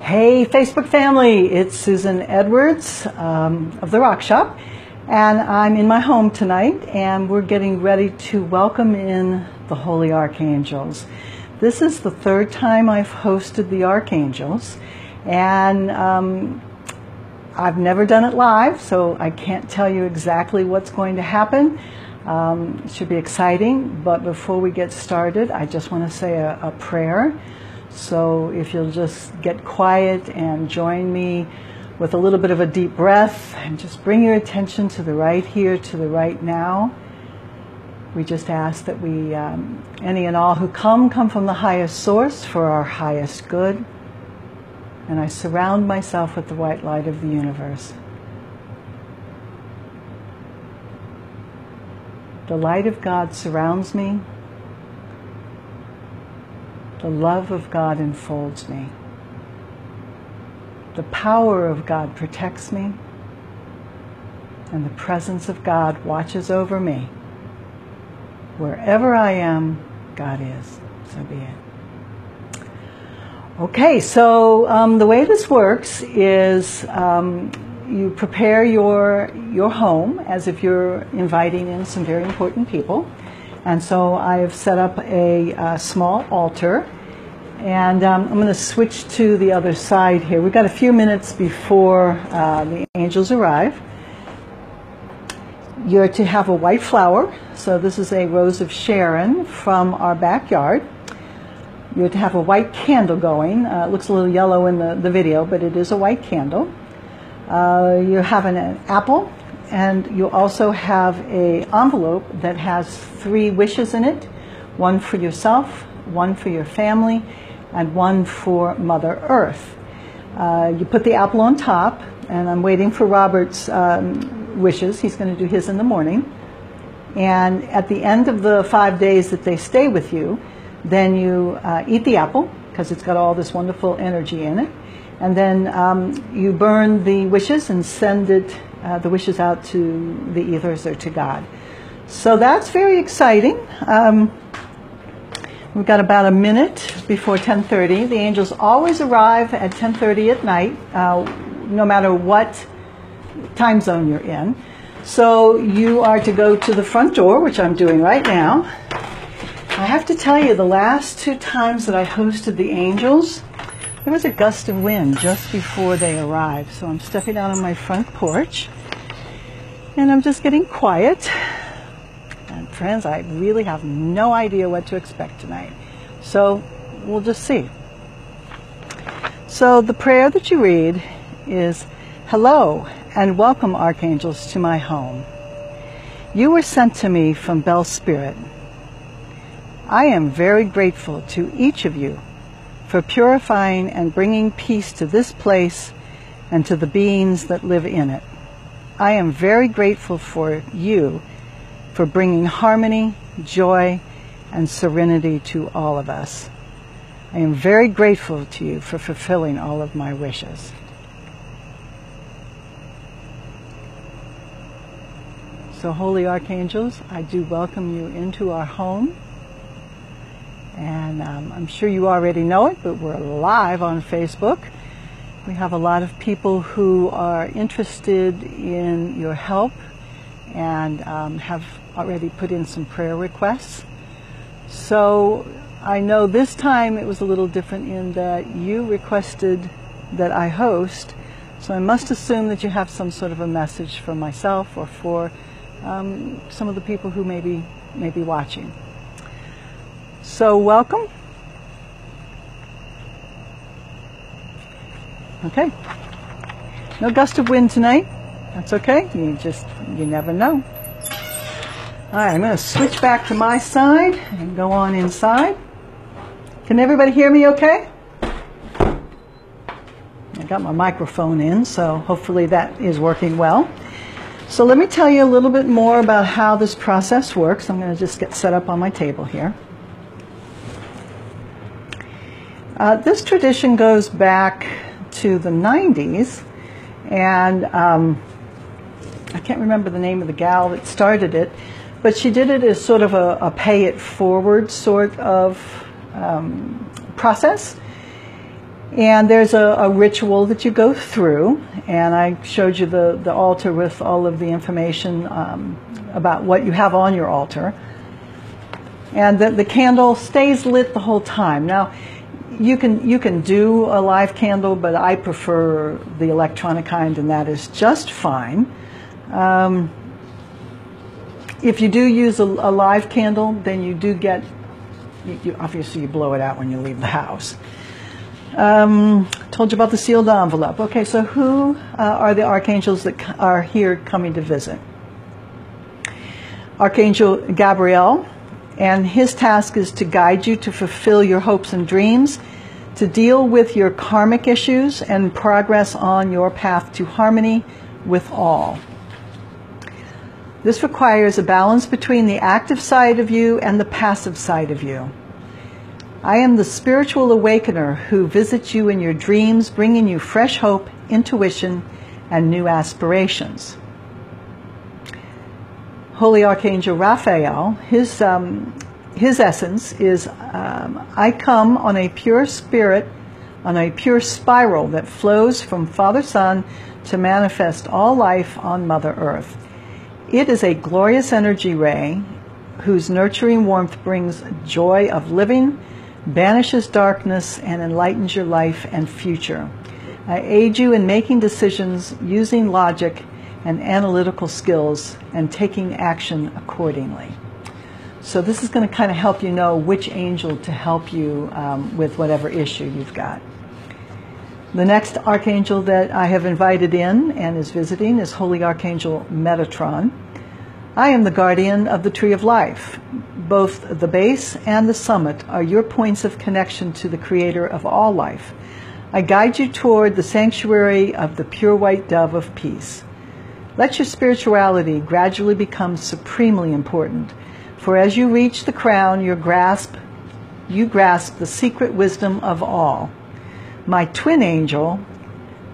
Hey, Facebook family, it's Susan Edwards um, of The Rock Shop, and I'm in my home tonight, and we're getting ready to welcome in the Holy Archangels. This is the third time I've hosted the Archangels, and um, I've never done it live, so I can't tell you exactly what's going to happen. Um, it should be exciting, but before we get started, I just want to say a, a prayer. So if you'll just get quiet and join me with a little bit of a deep breath and just bring your attention to the right here, to the right now. We just ask that we, um, any and all who come, come from the highest source for our highest good. And I surround myself with the white light of the universe. The light of God surrounds me. The love of God enfolds me. The power of God protects me. And the presence of God watches over me. Wherever I am, God is. So be it. Okay, so um, the way this works is um, you prepare your your home as if you're inviting in some very important people. And so I've set up a, a small altar. And um, I'm going to switch to the other side here. We've got a few minutes before uh, the angels arrive. You're to have a white flower. So this is a rose of Sharon from our backyard. You're to have a white candle going. Uh, it looks a little yellow in the, the video, but it is a white candle. Uh, you have an, an apple and you also have a envelope that has three wishes in it one for yourself one for your family and one for mother earth. Uh, you put the apple on top and i'm waiting for robert's um, wishes. He's going to do his in the morning. And at the end of the five days that they stay with you then you uh, eat the apple because it's got all this wonderful energy in it. And then um, you burn the wishes and send it uh, the wishes out to the ethers or to God. So that's very exciting. Um, we've got about a minute before 10:30. The angels always arrive at 10:30 at night, uh, no matter what time zone you're in. So you are to go to the front door, which I'm doing right now. I have to tell you, the last two times that I hosted the angels, there was a gust of wind just before they arrived. So I'm stepping out on my front porch and I'm just getting quiet. And friends, I really have no idea what to expect tonight. So we'll just see. So the prayer that you read is Hello and welcome, archangels, to my home. You were sent to me from Bell Spirit. I am very grateful to each of you for purifying and bringing peace to this place and to the beings that live in it. I am very grateful for you for bringing harmony, joy, and serenity to all of us. I am very grateful to you for fulfilling all of my wishes. So, holy archangels, I do welcome you into our home. And um, I'm sure you already know it, but we're live on Facebook. We have a lot of people who are interested in your help and um, have already put in some prayer requests. So I know this time it was a little different in that you requested that I host. So I must assume that you have some sort of a message for myself or for um, some of the people who may be, may be watching. So welcome. Okay. No gust of wind tonight. That's okay. You just, you never know. All right, I'm going to switch back to my side and go on inside. Can everybody hear me okay? I got my microphone in, so hopefully that is working well. So let me tell you a little bit more about how this process works. I'm going to just get set up on my table here. Uh, this tradition goes back to the 90s, and um, I can't remember the name of the gal that started it, but she did it as sort of a, a pay it forward sort of um, process. And there's a, a, ritual that you go through, and I showed you the, the altar with all of the information um, about what you have on your altar. And the, the candle stays lit the whole time. Now, you can you can do a live candle, but I prefer the electronic kind, and that is just fine. Um, if you do use a, a, live candle, then you do get you, you, obviously you blow it out when you leave the house. Um, told you about the sealed envelope. Okay, so who uh, are the archangels that are here coming to visit? Archangel Gabriel, and his task is to guide you to fulfill your hopes and dreams, to deal with your karmic issues, and progress on your path to harmony with all. This requires a balance between the active side of you and the passive side of you. I am the spiritual awakener who visits you in your dreams, bringing you fresh hope, intuition, and new aspirations. Holy Archangel Raphael, his, um, his essence is um, I come on a pure spirit, on a pure spiral that flows from Father Sun to manifest all life on Mother Earth. It is a glorious energy ray whose nurturing warmth brings joy of living banishes darkness, and enlightens your life and future. I aid you in making decisions using logic and analytical skills and taking action accordingly. So, this is going to kind of help you know which angel to help you um, with whatever issue you've got. The next archangel that I have invited in and is visiting is Holy Archangel Metatron. I am the guardian of the tree of life. Both the base and the summit are your points of connection to the creator of all life. I guide you toward the sanctuary of the pure white dove of peace. Let your spirituality gradually become supremely important, for as you reach the crown, your grasp, you grasp the secret wisdom of all. My twin angel,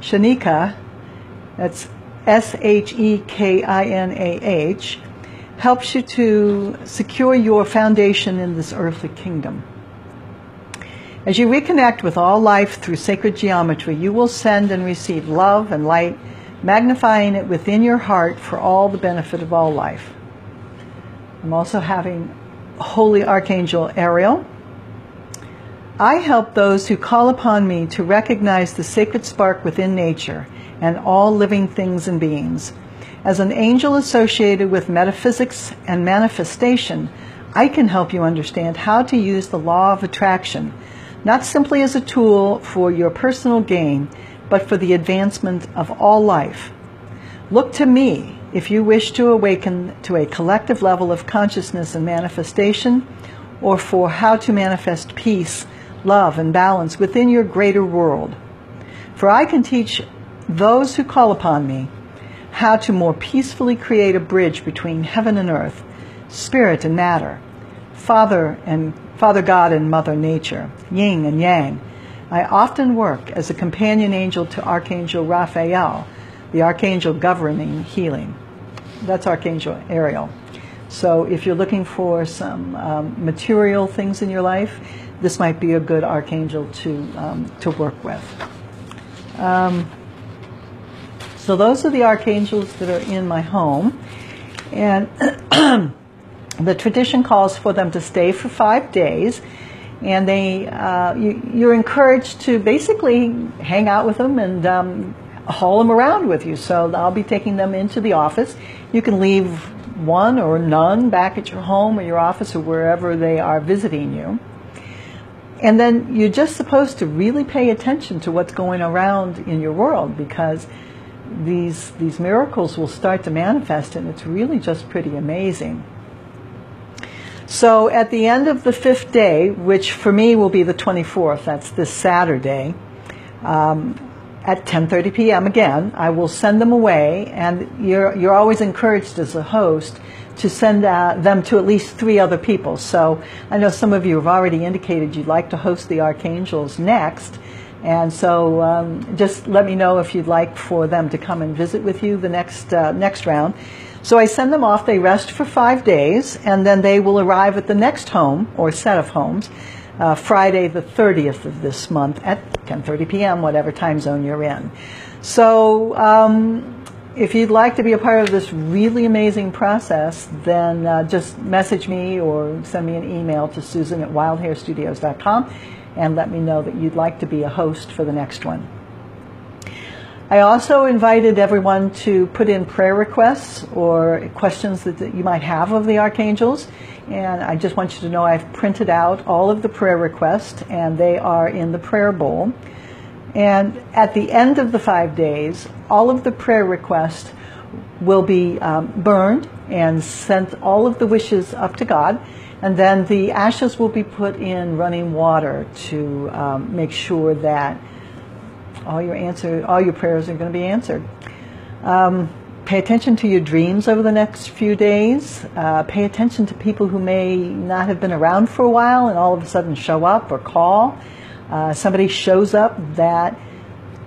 Shekinah, that's S H E K I N A H, helps you to secure your foundation in this earthly kingdom. As you reconnect with all life through sacred geometry, you will send and receive love and light, magnifying it within your heart for all the benefit of all life. I'm also having Holy Archangel Ariel. I help those who call upon me to recognize the sacred spark within nature and all living things and beings as an angel associated with metaphysics and manifestation, I can help you understand how to use the law of attraction, not simply as a tool for your personal gain, but for the advancement of all life. Look to me if you wish to awaken to a collective level of consciousness and manifestation, or for how to manifest peace, love, and balance within your greater world. For I can teach those who call upon me how to more peacefully create a bridge between heaven and earth, spirit and matter, Father and Father God and Mother Nature, yin and yang. I often work as a companion angel to Archangel Raphael, the archangel governing healing. That's Archangel Ariel. So if you're looking for some um, material things in your life, this might be a good archangel to um, to work with. Um, so those are the archangels that are in my home. And the tradition calls for them to stay for five days. And they, uh, you, are encouraged to basically hang out with them and um, haul them around with you. So I'll be taking them into the office. You can leave one or none back at your home or your office or wherever they are visiting you. And then you're just supposed to really pay attention to what's going around in your world because these these miracles will start to manifest, and it's really just pretty amazing. So at the end of the fifth day, which for me will be the 24th, that's this Saturday, um, at 10:30 p.m. again, I will send them away, and you're you're always encouraged as a host to send uh, them to at least three other people. So I know some of you have already indicated you'd like to host the archangels next. And so um, just let me know if you'd like for them to come and visit with you the next, uh, next round. So I send them off, they rest for five days, and then they will arrive at the next home or set of homes uh, Friday the 30th of this month at 10:30 p.m., whatever time zone you're in. So. Um, if you'd like to be a part of this really amazing process, then uh, just message me or send me an email to susan at wildhairstudios.com and let me know that you'd like to be a host for the next one. I also invited everyone to put in prayer requests or questions that, that you might have of the archangels. And I just want you to know I've printed out all of the prayer requests and they are in the prayer bowl. And at the end of the five days, all of the prayer requests will be um, burned and sent all of the wishes up to God. And then the ashes will be put in running water to um, make sure that all your answer, all your prayers are going to be answered. Um, pay attention to your dreams over the next few days. Uh, pay attention to people who may not have been around for a while and all of a sudden show up or call uh, somebody shows up that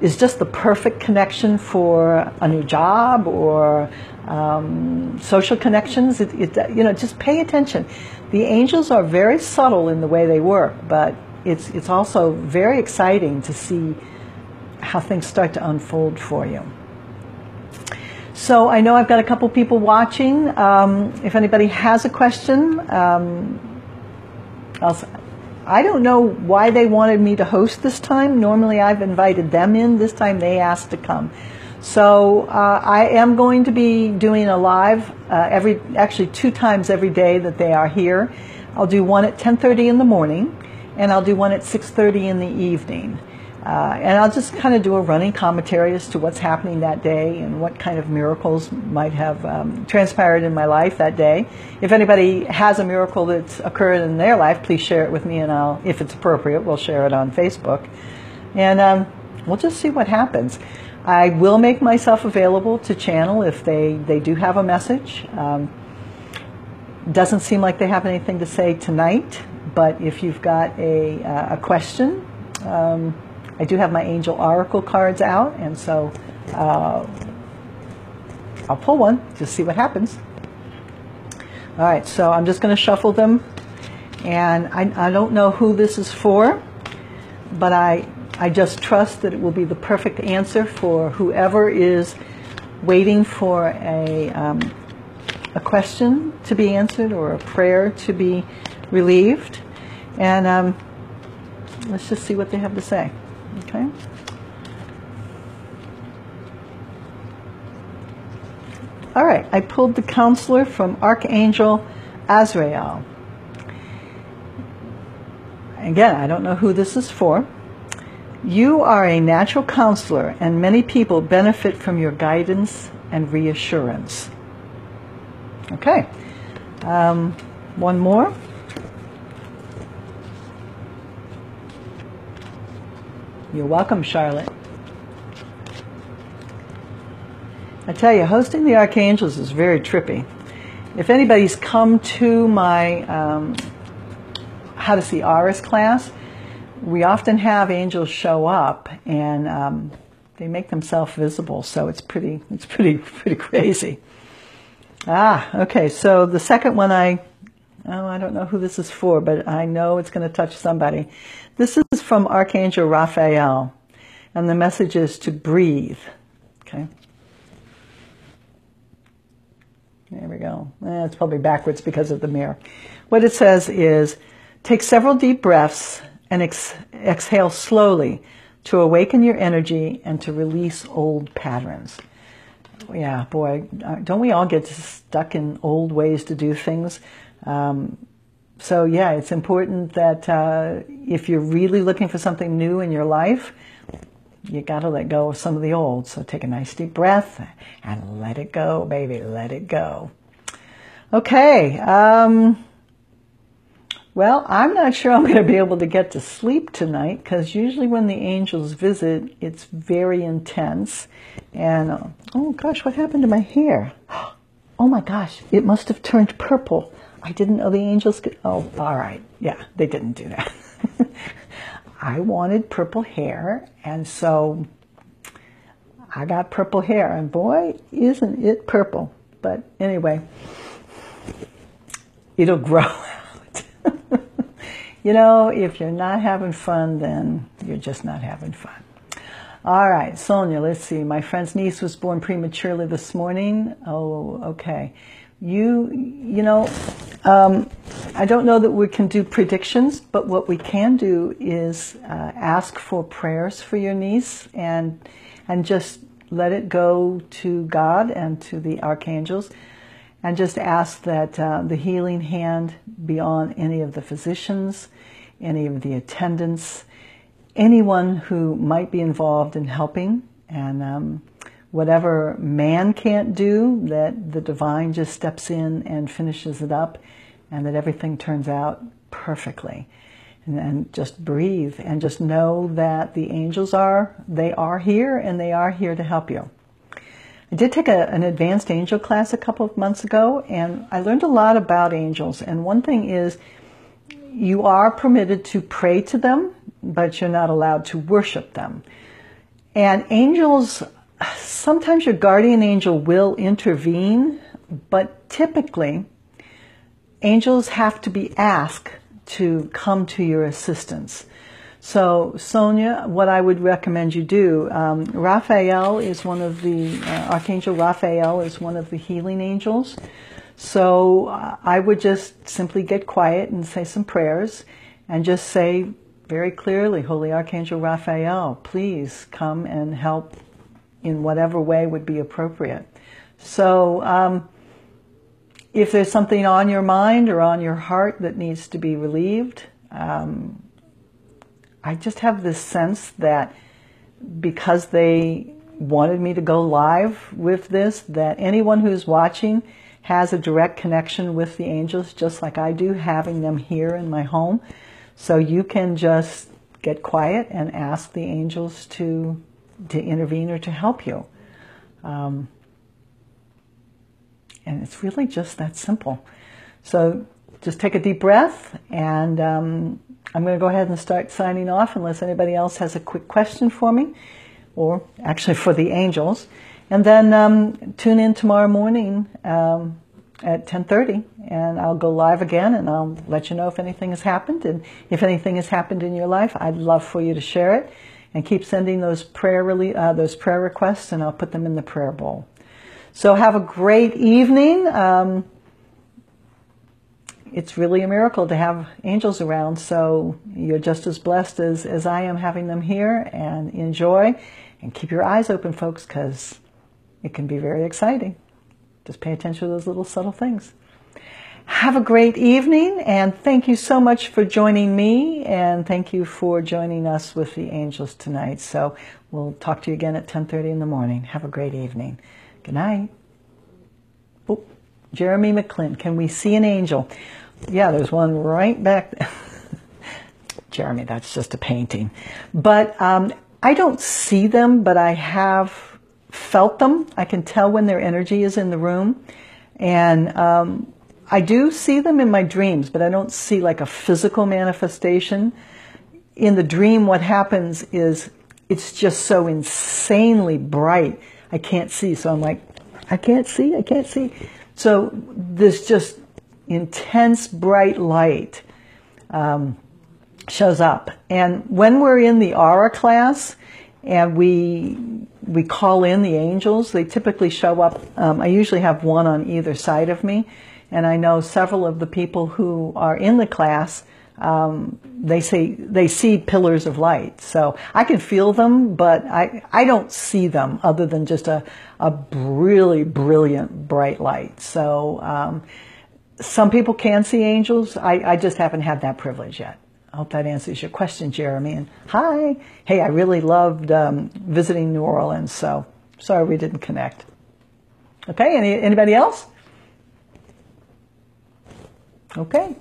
is just the perfect connection for a new job or um, social connections. It, it, you know, just pay attention. The angels are very subtle in the way they work, but it's it's also very exciting to see how things start to unfold for you. So I know I've got a couple people watching. Um, if anybody has a question, um, I don't know why they wanted me to host this time. Normally I've invited them in. This time they asked to come. So uh, I am going to be doing a live uh, every, actually two times every day that they are here. I'll do one at 10:30 in the morning, and I'll do one at 6:30 in the evening. Uh, and I'll just kind of do a running commentary as to what's happening that day and what kind of miracles might have um, transpired in my life that day. If anybody has a miracle that's occurred in their life, please share it with me, and I'll, if it's appropriate, we'll share it on Facebook. And um, we'll just see what happens. I will make myself available to channel if they, they do have a message. Um, doesn't seem like they have anything to say tonight, but if you've got a, uh, a question, um, I do have my Angel Oracle cards out, and so uh, I'll pull one to see what happens. All right, so I'm just going to shuffle them, and I, I don't know who this is for, but I, I just trust that it will be the perfect answer for whoever is waiting for a, um, a question to be answered or a prayer to be relieved. And um, let's just see what they have to say. Okay? All right, I pulled the counselor from Archangel Azrael. Again, I don't know who this is for. You are a natural counselor, and many people benefit from your guidance and reassurance. Okay, um, one more. You're welcome, Charlotte. I tell you, hosting the Archangels is very trippy. If anybody's come to my um, How to See Auras class, we often have angels show up and um, they make themselves visible, so it's pretty, it's pretty, pretty crazy. Ah, okay. So the second one, I, oh, I don't know who this is for, but I know it's going to touch somebody. This is from Archangel Raphael, and the message is to breathe. Okay. There we go. Eh, it's probably backwards because of the mirror. What it says is take several deep breaths and ex- exhale slowly to awaken your energy and to release old patterns. Yeah, boy, uh, don't we all get stuck in old ways to do things? Um, so yeah, it's important that uh, if you're really looking for something new in your life, you got to let go of some of the old. So take a nice deep breath and let it go, baby. Let it go. Okay. Um, well, I'm not sure I'm going to be able to get to sleep tonight because usually when the angels visit, it's very intense. And oh gosh, what happened to my hair? Oh my gosh, it must have turned purple. I didn't know the angels could. Oh, all right. Yeah, they didn't do that. I wanted purple hair, and so I got purple hair. And boy, isn't it purple. But anyway, it'll grow out. you know, if you're not having fun, then you're just not having fun. All right, Sonia, let's see. My friend's niece was born prematurely this morning. Oh, okay. You, you know, um, I don't know that we can do predictions, but what we can do is uh, ask for prayers for your niece and and just let it go to God and to the archangels, and just ask that uh, the healing hand be on any of the physicians, any of the attendants, anyone who might be involved in helping, and um, whatever man can't do, that the divine just steps in and finishes it up, and that everything turns out perfectly. And, and just breathe and just know that the angels are, they are here and they are here to help you. I did take a, an advanced angel class a couple of months ago, and I learned a lot about angels. And one thing is, you are permitted to pray to them, but you're not allowed to worship them. And angels sometimes your guardian angel will intervene, but typically angels have to be asked to come to your assistance. So, Sonia, what I would recommend you do, um, Raphael is one of the, uh, Archangel Raphael is one of the healing angels. So, uh, I would just simply get quiet and say some prayers and just say very clearly, Holy Archangel Raphael, please come and help in whatever way would be appropriate. So, um, if there's something on your mind or on your heart that needs to be relieved, um, I just have this sense that because they wanted me to go live with this, that anyone who's watching has a direct connection with the angels, just like I do, having them here in my home. So you can just get quiet and ask the angels to to intervene or to help you. Um, and it's really just that simple. So just take a deep breath, and um, I'm going to go ahead and start signing off unless anybody else has a quick question for me, or actually for the angels. And then um, tune in tomorrow morning um, at 10:30, and I'll go live again, and I'll let you know if anything has happened, and if anything has happened in your life, I'd love for you to share it and keep sending those prayer rele- uh, those prayer requests, and I'll put them in the prayer bowl. So have a great evening. Um, it's really a miracle to have angels around, so you're just as blessed as, as I am having them here, and enjoy, and keep your eyes open, folks, because it can be very exciting. Just pay attention to those little subtle things. Have a great evening and thank you so much for joining me and thank you for joining us with the angels tonight. So we'll talk to you again at 10:30 in the morning. Have a great evening. Good night. Oh, Jeremy McClint, can we see an angel? Yeah, there's one right back there. Jeremy, that's just a painting. But um, I don't see them, but I have felt them. I can tell when their energy is in the room. And um, I do see them in my dreams, but I don't see like a physical manifestation. In the dream, what happens is it's just so insanely bright. I can't see. So I'm like, I can't see, I can't see. So this just intense bright light um, shows up. And when we're in the aura class and we we call in the angels, they typically show up. Um, I usually have one on either side of me and I know several of the people who are in the class. Um, they say they see pillars of light, so I can feel them, but I I don't see them other than just a a really brilliant bright light. So um, some people can see angels. I, I just haven't had that privilege yet. I hope that answers your question, Jeremy. And hi, hey, I really loved um, visiting New Orleans, so sorry we didn't connect. Okay, any anybody else? Okay.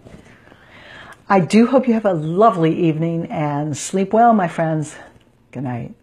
I do hope you have a lovely evening and sleep well, my friends. Good night.